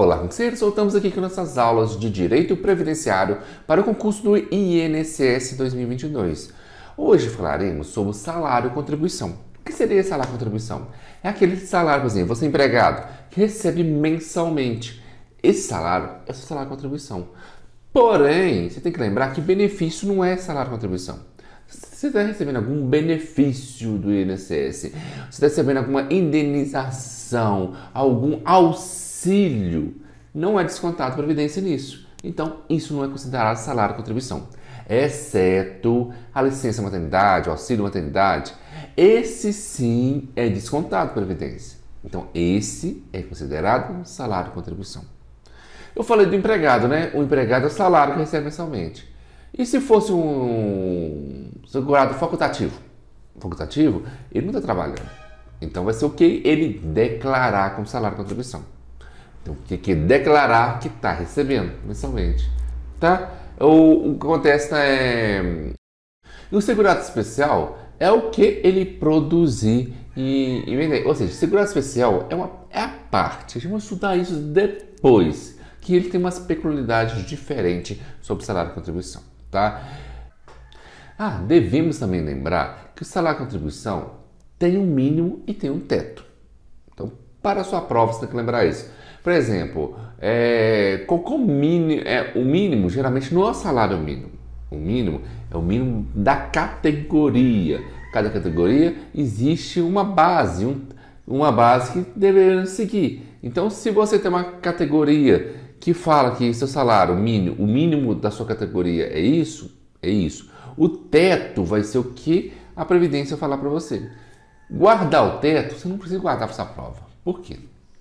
Olá, conceiros! Voltamos aqui com nossas aulas de Direito Previdenciário para o concurso do INSS 2022. Hoje falaremos sobre o salário contribuição. O que seria salário contribuição? É aquele salário, por exemplo, você é empregado que recebe mensalmente. Esse salário é seu salário contribuição. Porém, você tem que lembrar que benefício não é salário contribuição. Você está recebendo algum benefício do INSS, você está recebendo alguma indenização, algum auxílio auxílio não é descontado previdência nisso. Então, isso não é considerado salário contribuição, exceto a licença maternidade, o auxílio maternidade. Esse sim é descontado previdência. Então, esse é considerado salário contribuição. Eu falei do empregado, né? O empregado é o salário que recebe mensalmente. E se fosse um segurado facultativo? Facultativo, ele não está trabalhando. Então vai ser o que ele declarar como salário contribuição. Então, tem que declarar que está recebendo mensalmente. Tá? O, o que acontece é. o segurado especial é o que ele produzir e, e vender. Ou seja, segurado especial é, uma, é a parte. A gente vai estudar isso depois. Que ele tem umas peculiaridades diferentes sobre salário de contribuição. Tá? Ah, devemos também lembrar que o salário de contribuição tem um mínimo e tem um teto. Então, para a sua prova, você tem que lembrar isso. Por exemplo, é, qual, mínimo, é, o mínimo geralmente não é o salário mínimo. O mínimo é o mínimo da categoria. Cada categoria existe uma base, um, uma base que deveria seguir. Então, se você tem uma categoria que fala que seu salário mínimo, o mínimo da sua categoria é isso, é isso. O teto vai ser o que a previdência falar para você. Guardar o teto, você não precisa guardar para essa prova. Por quê?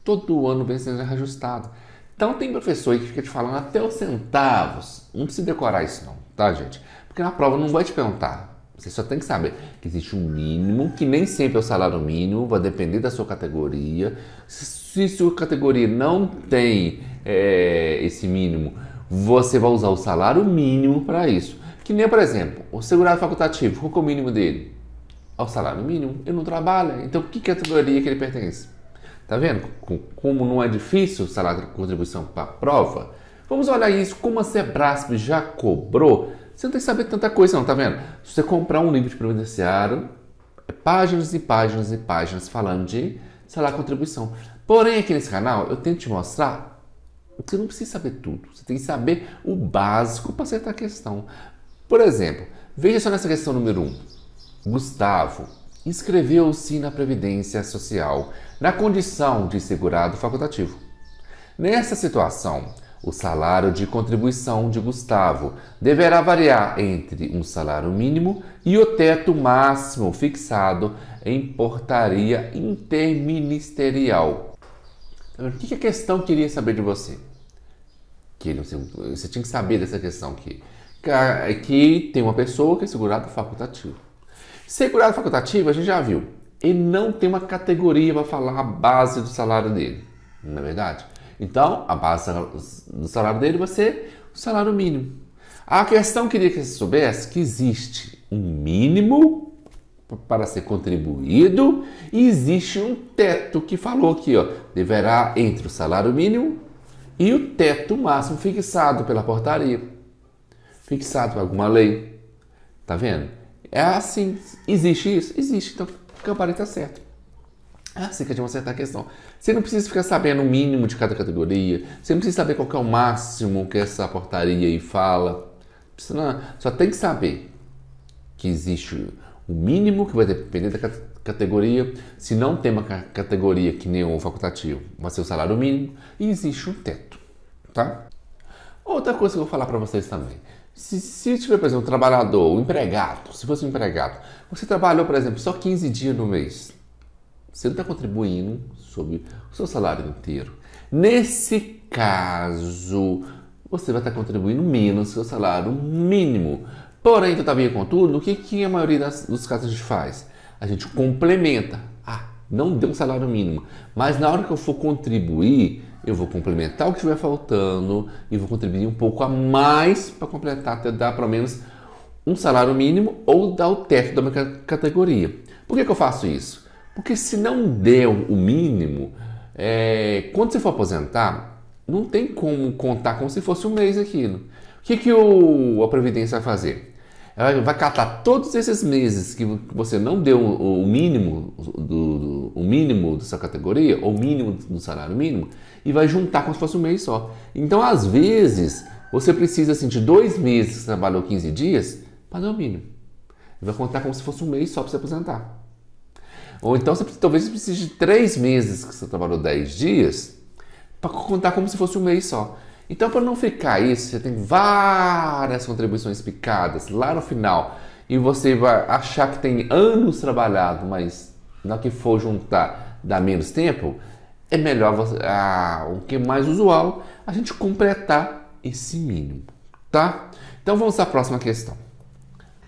Todo ano vem sendo reajustado. Então tem professor aí que fica te falando até os centavos. Não precisa decorar isso não, tá gente? Porque na prova não vai te perguntar. Você só tem que saber que existe um mínimo, que nem sempre é o salário mínimo, vai depender da sua categoria. Se, se sua categoria não tem é, esse mínimo, você vai usar o salário mínimo para isso. Que nem, por exemplo, o segurado facultativo, qual é o mínimo dele? Ao salário mínimo, ele não trabalha. Então, que categoria que ele pertence? Tá vendo como não é difícil o salário de contribuição para a prova? Vamos olhar isso, como a Sebrasp já cobrou. Você não tem que saber tanta coisa não, tá vendo? Se você comprar um livro de previdenciário, é páginas e páginas e páginas falando de salário contribuição. Porém, aqui nesse canal, eu tento te mostrar que você não precisa saber tudo. Você tem que saber o básico para acertar a questão. Por exemplo, veja só nessa questão número 1. Um. Gustavo inscreveu-se na Previdência Social na condição de segurado facultativo. Nessa situação, o salário de contribuição de Gustavo deverá variar entre um salário mínimo e o teto máximo fixado em portaria interministerial. O que a questão queria saber de você? Que você tinha que saber dessa questão aqui. Que tem uma pessoa que é segurado facultativo. Segurado facultativo, a gente já viu, ele não tem uma categoria para falar a base do salário dele, não é verdade? Então, a base do salário dele vai ser o salário mínimo. A questão queria que você soubesse que existe um mínimo para ser contribuído e existe um teto que falou aqui, ó, deverá entre o salário mínimo e o teto máximo fixado pela portaria, fixado por alguma lei. Tá vendo? É assim. Existe isso? Existe. Então, o Campari está certo. É assim que a gente vai acertar a questão. Você não precisa ficar sabendo o mínimo de cada categoria. Você não precisa saber qual é o máximo que essa portaria aí fala. Não, só tem que saber que existe o mínimo que vai depender da categoria. Se não tem uma categoria que nem o facultativo, vai ser o salário mínimo. E existe um teto, tá? Outra coisa que eu vou falar para vocês também. Se, se tiver, por exemplo, um trabalhador, um empregado, se fosse um empregado, você trabalhou, por exemplo, só 15 dias no mês, você não está contribuindo sobre o seu salário inteiro. Nesse caso, você vai estar contribuindo menos seu salário mínimo. Porém, todavia, contudo, o que, que a maioria das, dos casos a gente faz? A gente complementa. Ah, não deu um salário mínimo, mas na hora que eu for contribuir, eu vou complementar o que estiver faltando e vou contribuir um pouco a mais para completar, até dar pelo menos um salário mínimo ou dar o teto da minha categoria. Por que, que eu faço isso? Porque se não der o mínimo, é, quando você for aposentar, não tem como contar como se fosse um mês aquilo. O que, que o, a Previdência vai fazer? Ela vai catar todos esses meses que você não deu o mínimo do, o mínimo da sua categoria, ou mínimo do salário mínimo, e vai juntar como se fosse um mês só. Então, às vezes, você precisa assim, de dois meses que você trabalhou 15 dias para dar o mínimo. Vai contar como se fosse um mês só para se aposentar. Ou então, você, talvez você precise de três meses que você trabalhou 10 dias para contar como se fosse um mês só. Então, para não ficar isso, você tem várias contribuições picadas lá no final e você vai achar que tem anos trabalhado, mas na que for juntar dá menos tempo, é melhor você, ah, o que é mais usual a gente completar esse mínimo, tá? Então vamos à próxima questão.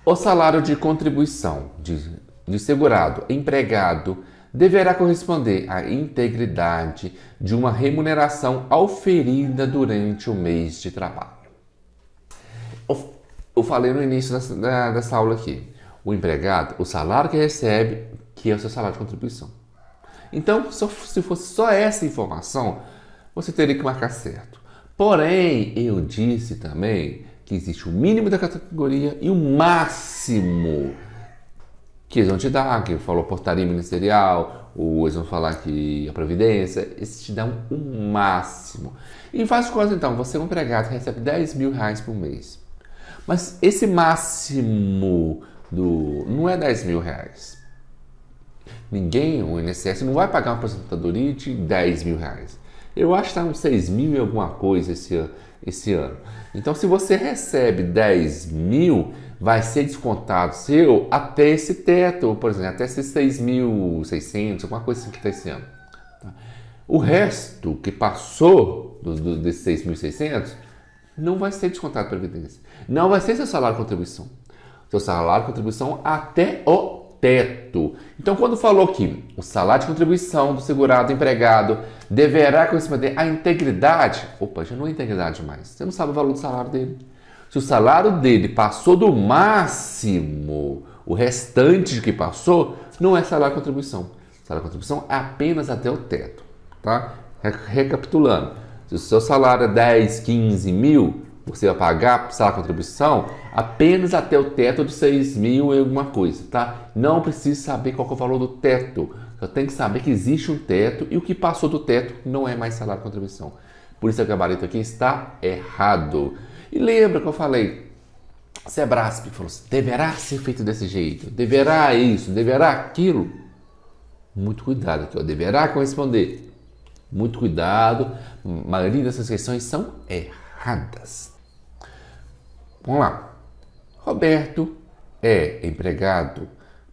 O salário de contribuição de, de segurado empregado deverá corresponder à integridade de uma remuneração auferida durante o mês de trabalho. Eu falei no início dessa, dessa aula aqui. O empregado, o salário que recebe, que é o seu salário de contribuição. Então, se fosse só essa informação, você teria que marcar certo. Porém, eu disse também que existe o mínimo da categoria e o máximo que eles vão te dar, que falou portaria ministerial, ou eles vão falar que a Previdência, eles te dão o um máximo. E faz coisa então, você é um empregado recebe 10 mil reais por mês. Mas esse máximo do não é 10 mil reais. Ninguém, o INSS, não vai pagar uma aposentadoria de 10 mil reais. Eu acho que está uns 6 mil e alguma coisa esse, esse ano. Então, se você recebe 10 mil, vai ser descontado seu até esse teto, por exemplo, até esses 6.600, alguma coisa assim que está esse ano. Tá? O resto que passou do, do, desses 6.600 não vai ser descontado para Previdência. Não vai ser seu salário contribuição. Seu salário contribuição até o teto. Então, quando falou que o salário de contribuição do segurado empregado deverá corresponder à integridade, opa, já não é integridade mais. Você não sabe o valor do salário dele. Se o salário dele passou do máximo, o restante de que passou não é salário contribuição. Salário contribuição é apenas até o teto. Tá? Recapitulando, se o seu salário é 10, 15 mil, você vai pagar salário contribuição apenas até o teto de 6 mil e alguma coisa, tá? Não precisa saber qual é o valor do teto. Só tem que saber que existe um teto e o que passou do teto não é mais salário contribuição. Por isso o gabarito aqui está errado. E lembra que eu falei, Sebrasp falou assim, deverá ser feito desse jeito, deverá isso, deverá aquilo. Muito cuidado aqui, ó, deverá corresponder. Muito cuidado, a maioria dessas questões são erradas. Vamos lá. Roberto é empregado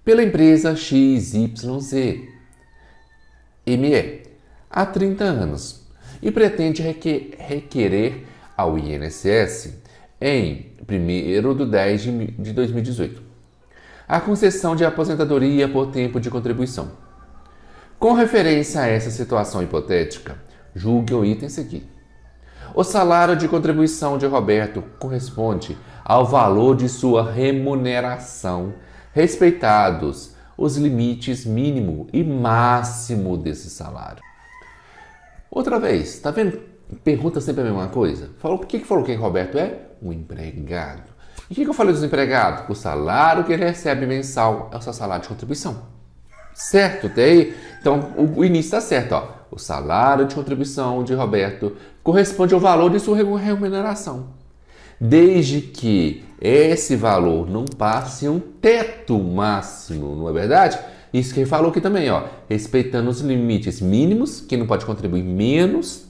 pela empresa XYZ ME há 30 anos e pretende requerer ao INSS em 1 de 10 de 2018. A concessão de aposentadoria por tempo de contribuição. Com referência a essa situação hipotética, julgue o item seguinte. O salário de contribuição de Roberto corresponde ao valor de sua remuneração, respeitados os limites mínimo e máximo desse salário. Outra vez, está vendo pergunta sempre a mesma coisa. Falou, por que, que falou que Roberto é? Um empregado. E o que, que eu falei dos empregados? O salário que ele recebe mensal é o seu salário de contribuição. Certo? Tem Então, o, o início está certo. Ó. O salário de contribuição de Roberto corresponde ao valor de sua remuneração. Desde que esse valor não passe um teto máximo, não é verdade? Isso que ele falou aqui também, ó, respeitando os limites mínimos, que não pode contribuir menos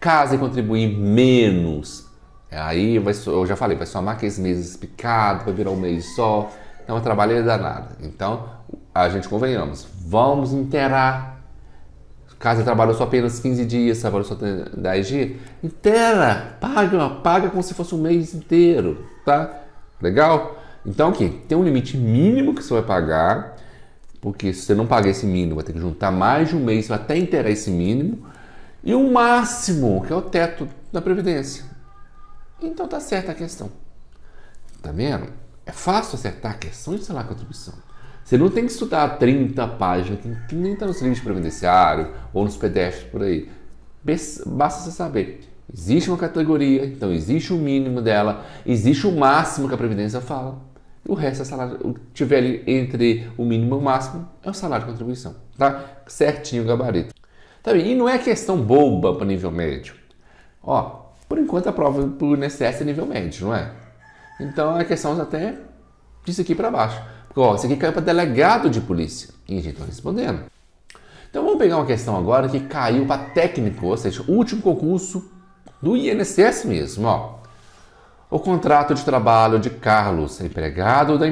Caso ele contribuir menos, aí vai, eu já falei, vai somar aqueles meses picados, vai virar um mês só. É uma trabalheira danada. Então, a gente convenhamos, vamos inteirar. Caso ele trabalhou só apenas 15 dias, trabalhou só 10 dias, inteira, paga, paga como se fosse um mês inteiro, tá? Legal? Então, aqui, tem um limite mínimo que você vai pagar, porque se você não pagar esse mínimo, vai ter que juntar mais de um mês até inteirar esse mínimo e o máximo, que é o teto da Previdência. Então tá certa a questão. Tá vendo? É fácil acertar a questão de salário contribuição. Você não tem que estudar 30 páginas, que nem está nos livros previdenciário ou nos PDFs por aí. Basta você saber Existe uma categoria, então existe o mínimo dela, existe o máximo que a Previdência fala. O resto é salário, o que tiver ali entre o mínimo e o máximo é o salário de contribuição, tá? Certinho o gabarito. Tá bem? E não é questão boba para nível médio. Ó, por enquanto a prova por INSS é nível médio, não é? Então é questão até disso aqui para baixo. Porque, ó, isso aqui caiu para delegado de polícia. E a gente está respondendo. Então vamos pegar uma questão agora que caiu para técnico, ou seja, último concurso do INSS mesmo, ó. O contrato de trabalho de Carlos, empregado da,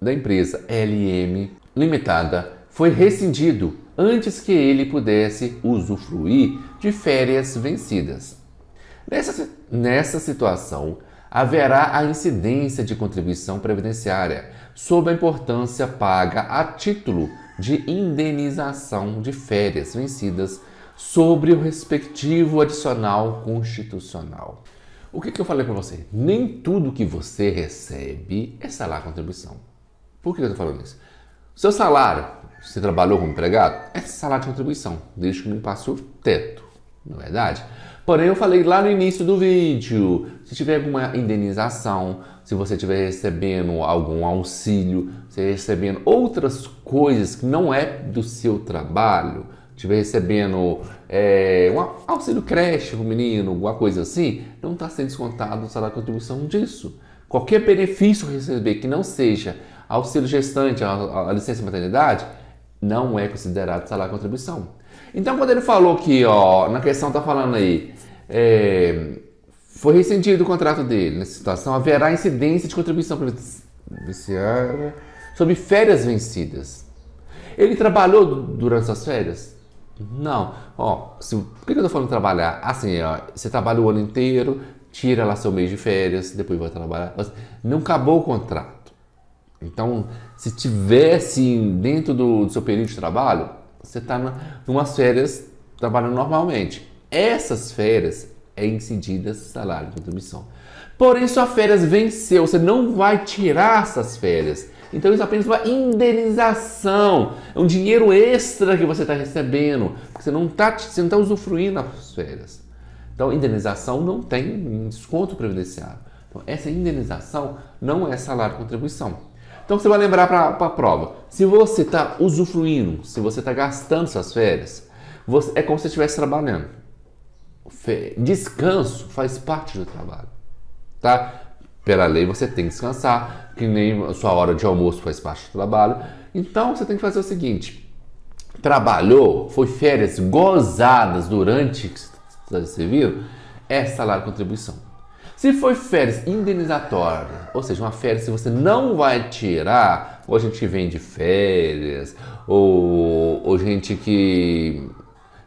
da empresa LM Limitada, foi rescindido antes que ele pudesse usufruir de férias vencidas. Nessa, nessa situação, haverá a incidência de contribuição previdenciária sob a importância paga a título de indenização de férias vencidas sobre o respectivo adicional constitucional. O que, que eu falei para você? Nem tudo que você recebe é salário contribuição. Por que eu estou falando isso? Seu salário, você trabalhou como empregado, é salário de contribuição, desde que não passe o teto, não é verdade? Porém, eu falei lá no início do vídeo, se tiver alguma indenização, se você estiver recebendo algum auxílio, se recebendo outras coisas que não é do seu trabalho, estiver recebendo é, um auxílio creche para o menino, alguma coisa assim, não está sendo descontado o salário de contribuição disso. Qualquer benefício receber que não seja auxílio gestante, a, a licença maternidade, não é considerado salário contribuição. Então, quando ele falou que, ó, na questão está falando aí, é, foi rescindido o contrato dele, nessa situação, haverá incidência de contribuição previdenciária sobre férias vencidas. Ele trabalhou durante essas férias? Não. Ó, se, por que eu estou falando trabalhar? Assim, ó, você trabalha o ano inteiro, tira lá seu mês de férias, depois vai trabalhar. Não acabou o contrato. Então, se tivesse dentro do, do seu período de trabalho, você está em umas férias trabalhando normalmente. Essas férias é incidida salário de contribuição. Porém, sua férias venceu, você não vai tirar essas férias. Então isso é apenas uma indenização, é um dinheiro extra que você está recebendo, porque você não está tá usufruindo das férias. Então, indenização não tem desconto previdenciário. Então, essa indenização não é salário de contribuição. Então, você vai lembrar para a prova: se você está usufruindo, se você está gastando suas férias, você, é como se estivesse trabalhando. Descanso faz parte do trabalho, tá? Pela lei você tem que descansar, que nem a sua hora de almoço faz parte do trabalho. Então você tem que fazer o seguinte: trabalhou, foi férias gozadas durante que você viu, é salário contribuição. Se foi férias indenizatórias, ou seja, uma férias que você não vai tirar, ou a gente vem de férias, ou, ou gente que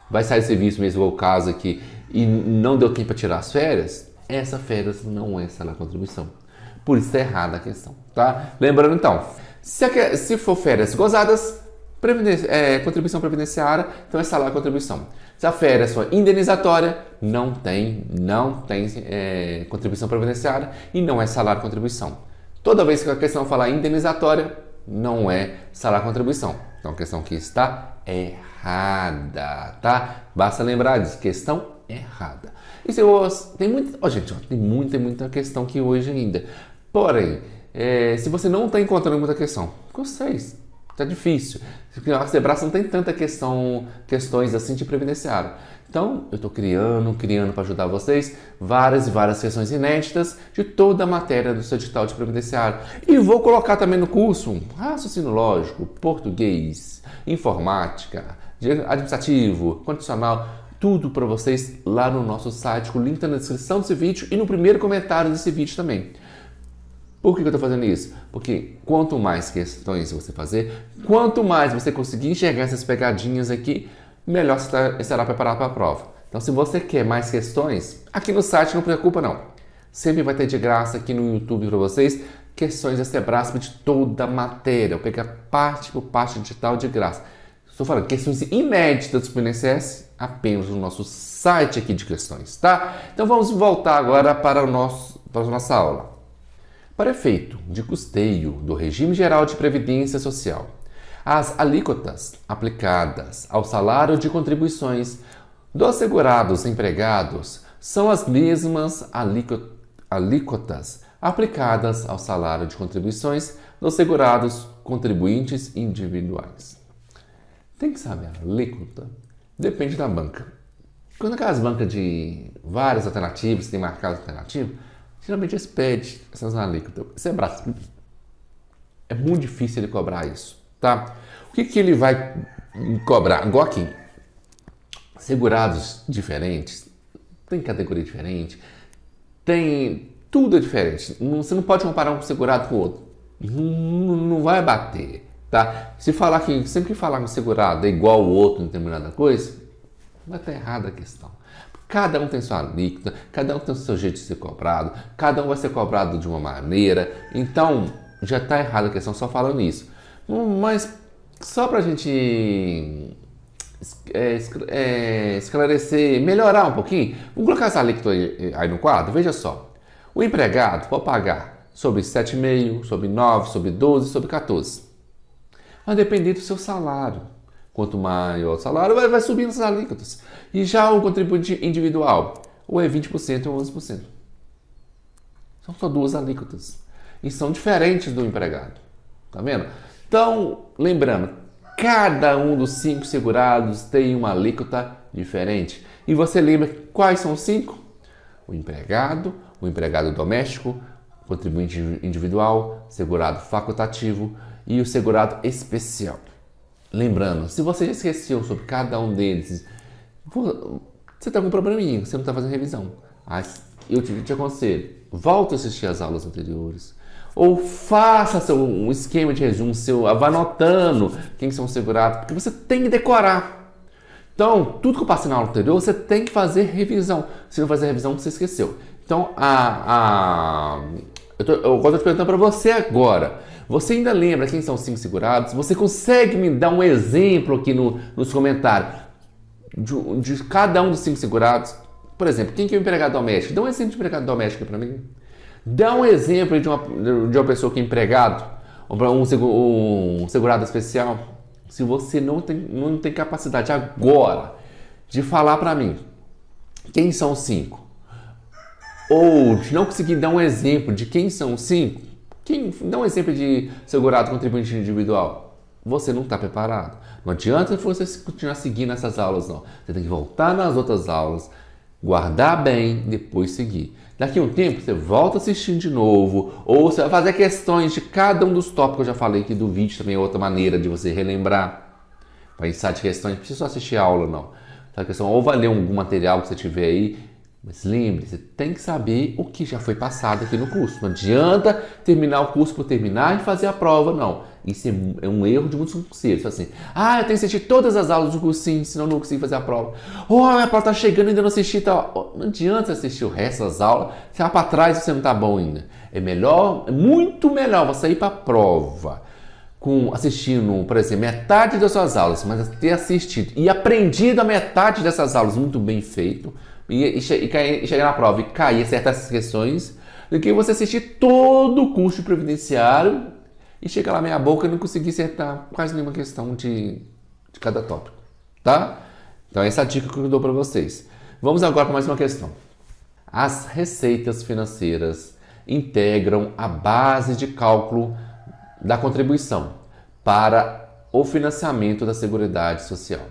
vai sair de serviço mesmo, ou caso aqui, e não deu tempo para tirar as férias, essa férias não é salário contribuição. Por isso é errada a questão, tá? Lembrando então, se, se for férias gozadas, é, contribuição previdenciária, então é salário contribuição. Se a férias for indenizatória, não tem, não tem é, contribuição previdenciária e não é salário contribuição. Toda vez que a questão falar indenizatória, não é salário contribuição. Então a questão que está errada, tá? Basta lembrar disso, questão errada. E se eu, tem muita, oh, gente, tem muita, muita questão que hoje ainda. Porém, é, se você não está encontrando muita questão, vocês, tá difícil. A Sebrae não tem tanta questão, questões assim de previdenciário. Então, eu estou criando, criando para ajudar vocês várias e várias questões inéditas de toda a matéria do seu edital de previdenciário. E vou colocar também no curso raciocínio lógico, português, informática, administrativo, condicional, tudo para vocês lá no nosso site, com o link tá na descrição desse vídeo e no primeiro comentário desse vídeo também. Por que eu estou fazendo isso? Porque quanto mais questões você fazer, quanto mais você conseguir enxergar essas pegadinhas aqui, melhor você tá, estará preparado para a prova. Então, se você quer mais questões, aqui no site não preocupa não. Sempre vai ter de graça aqui no YouTube para vocês questões da Sebrasp de toda a matéria. Eu pegar parte por parte digital de graça. Estou falando questões inéditas do INSS apenas no nosso site aqui de questões, tá? Então vamos voltar agora para, o nosso, para a nossa aula. Para efeito de custeio do regime geral de previdência social, as alíquotas aplicadas ao salário de contribuições dos segurados empregados são as mesmas alíquotas aplicadas ao salário de contribuições dos segurados contribuintes individuais. Tem que saber a alíquota. Depende da banca. Quando aquelas bancas de várias alternativas, tem marcado alternativo, geralmente eles pedem essas alíquotas. Braço. É muito difícil ele cobrar isso, tá? O que, que ele vai cobrar? Igual aqui, segurados diferentes, tem categoria diferente, tem tudo é diferente. Você não pode comparar um segurado com o outro. Não, não vai bater, tá? Se falar que sempre que falar que um segurado é igual ao outro em determinada coisa, vai estar errada a questão. Cada um tem sua alíquota, cada um tem o seu jeito de ser cobrado, cada um vai ser cobrado de uma maneira. Então, já está errada a questão só falando isso. Mas só para a gente é, é, esclarecer, melhorar um pouquinho, vamos colocar essa alíquota aí, aí no quadro. Veja só, o empregado pode pagar sobre 7,5, sobre 9, sobre 12, sobre 14. Vai depender do seu salário. Quanto maior o salário, vai, vai subindo as alíquotas. E já o contribuinte individual, ou é 20% ou 11%. São só duas alíquotas. E são diferentes do empregado. Tá vendo? Então, lembrando, cada um dos cinco segurados tem uma alíquota diferente. E você lembra quais são os cinco? O empregado, o empregado doméstico, contribuinte individual, segurado facultativo e o segurado especial. Lembrando, se você esqueceu sobre cada um deles, você está com um probleminha, você não está fazendo revisão. Eu te, te aconselho, volte a assistir as aulas anteriores. Ou faça seu, um esquema de resumo seu, vá anotando quem são segurados, porque você tem que decorar. Então, tudo que eu passei na aula anterior, você tem que fazer revisão. Se não fazer revisão, você esqueceu. Então, a, a, eu, tô, eu estou te perguntando para você agora. Você ainda lembra quem são os cinco segurados? Você consegue me dar um exemplo aqui no, nos comentários de, de, cada um dos cinco segurados? Por exemplo, quem que é o empregado doméstico? Dá um exemplo de empregado doméstico para mim. Dá um exemplo de uma, de uma pessoa que é empregado, ou para um, um segurado especial. Se você não tem, não tem capacidade agora de falar para mim quem são os cinco, ou não conseguir dar um exemplo de quem são os cinco, quem, dá um exemplo de segurado contribuinte individual. Você não está preparado. Não adianta você continuar seguindo essas aulas, não. Você tem que voltar nas outras aulas, guardar bem, depois seguir. Daqui a um tempo você volta assistindo de novo, ou você vai fazer questões de cada um dos tópicos que eu já falei aqui do vídeo, também é outra maneira de você relembrar. Para insight de questões, não precisa só assistir a aula, não. Essa questão, ou vai ler algum material que você tiver aí mas lembre, você tem que saber o que já foi passado aqui no curso. Não adianta terminar o curso por terminar e fazer a prova, não. Isso é um erro de muitos concurseiros. Assim, ah, eu tenho que assistir todas as aulas do cursinho, senão eu não consigo fazer a prova. Oh, a minha prova está chegando ainda não assisti. Tá... Não adianta assistir o resto das aulas, você vai para trás e você não está bom ainda. É melhor, é muito melhor você ir para a prova com assistindo, por exemplo, metade das suas aulas, mas ter assistido e aprendido a metade dessas aulas muito bem feito e, e, e, chegar na prova e cair certas questões do que você assistir todo o curso previdenciário e chegar lá meia boca e não conseguir acertar quase nenhuma questão de, de cada tópico, tá? Então essa é a dica que eu dou para vocês. Vamos agora para mais uma questão. As receitas financeiras integram a base de cálculo da contribuição para o financiamento da Seguridade Social.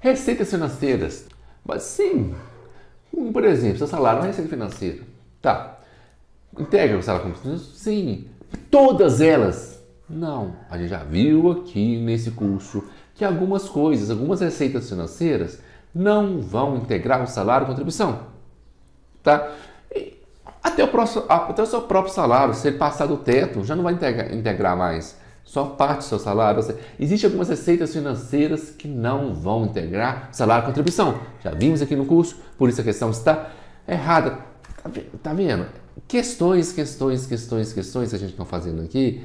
Receitas financeiras mas sim, por exemplo, seu salário é receita financeira. Tá. Integra o salário como Sim. Todas elas? Não. A gente já viu aqui nesse curso que algumas coisas, algumas receitas financeiras não vão integrar o salário contribuição. Tá? E até o, próximo, até o seu próprio salário, se ele passar do teto, já não vai integrar mais só parte do seu salário. Existem algumas receitas financeiras que não vão integrar salário e contribuição. Já vimos aqui no curso, por isso a questão está errada. Tá, tá vendo? Questões, questões, questões, questões que a gente está fazendo aqui,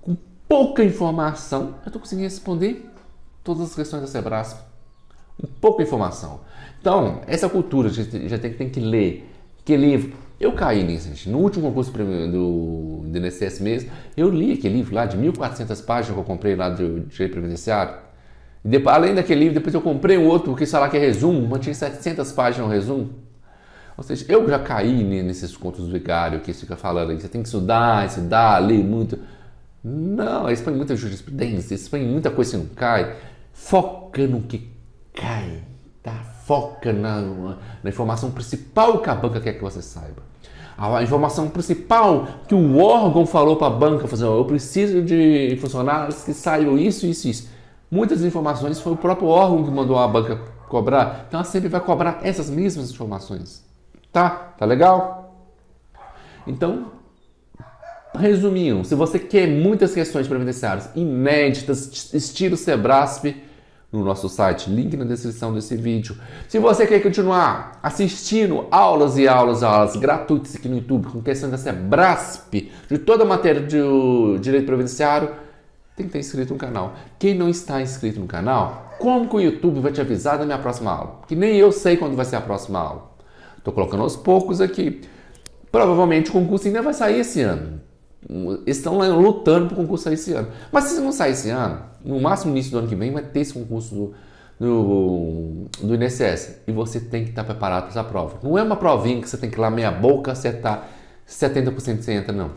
com pouca informação, eu estou conseguindo responder todas as questões da Sebrasp. Com pouca informação. Então, essa cultura, a gente já tem, tem que ler. Que livro? Eu caí nisso, gente. No último concurso do, do INSS mesmo, eu li aquele livro lá de 1.400 páginas que eu comprei lá do Direito Previdenciário. Depois, além daquele livro, depois eu comprei um outro que sei lá que é resumo, mas tinha 700 páginas no resumo. Ou seja, eu já caí nesses contos do vigário que fica falando aí, você tem que estudar, estudar, ler muito. Não, eles põem muita jurisprudência, eles põem muita coisa que não cai. Foca no que cai, tá? Foca na, na informação principal que a banca quer que você saiba. A informação principal que o órgão falou para a banca, fazer, eu preciso de funcionários que saibam isso, isso, isso. Muitas informações foi o próprio órgão que mandou a banca cobrar, então ela sempre vai cobrar essas mesmas informações. Tá? Tá legal? Então, resumindo, se você quer muitas questões previdenciárias inéditas, estilo Sebrasp, no nosso site, link na descrição desse vídeo. Se você quer continuar assistindo aulas e aulas, aulas gratuitas aqui no YouTube com questões da Sebrasp, de toda a matéria de direito previdenciário, tem que estar inscrito no canal. Quem não está inscrito no canal, como que o YouTube vai te avisar da minha próxima aula? Que nem eu sei quando vai ser a próxima aula. Estou colocando aos poucos aqui. Provavelmente o concurso ainda vai sair esse ano. Estão lutando para o concurso sair esse ano. Mas se não sair esse ano, no máximo início do ano que vem vai ter esse concurso do, do, do INSS. E você tem que estar preparado para essa prova. Não é uma provinha que você tem que ir lá meia boca acertar 70% você entra, não.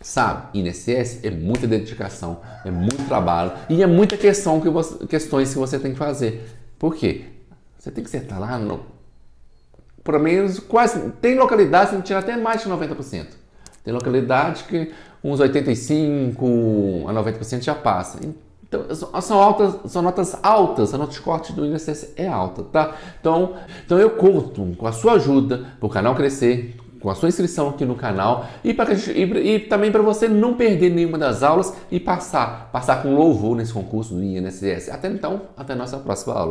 Sabe, INSS é muita dedicação, é muito trabalho e é muita questão que você, questões que você tem que fazer. Por quê? Você tem que acertar lá no, pelo menos quase. Tem localidades que tira até mais de 90%. Tem localidade que uns 85 a 90% já passa. Então, são altas, são notas altas, a nota de corte do INSS é alta, tá? Então, então eu conto com a sua ajuda para o canal crescer, com a sua inscrição aqui no canal e, pra, e, e também para você não perder nenhuma das aulas e passar, passar com louvor nesse concurso do INSS. Até então, até nossa próxima aula.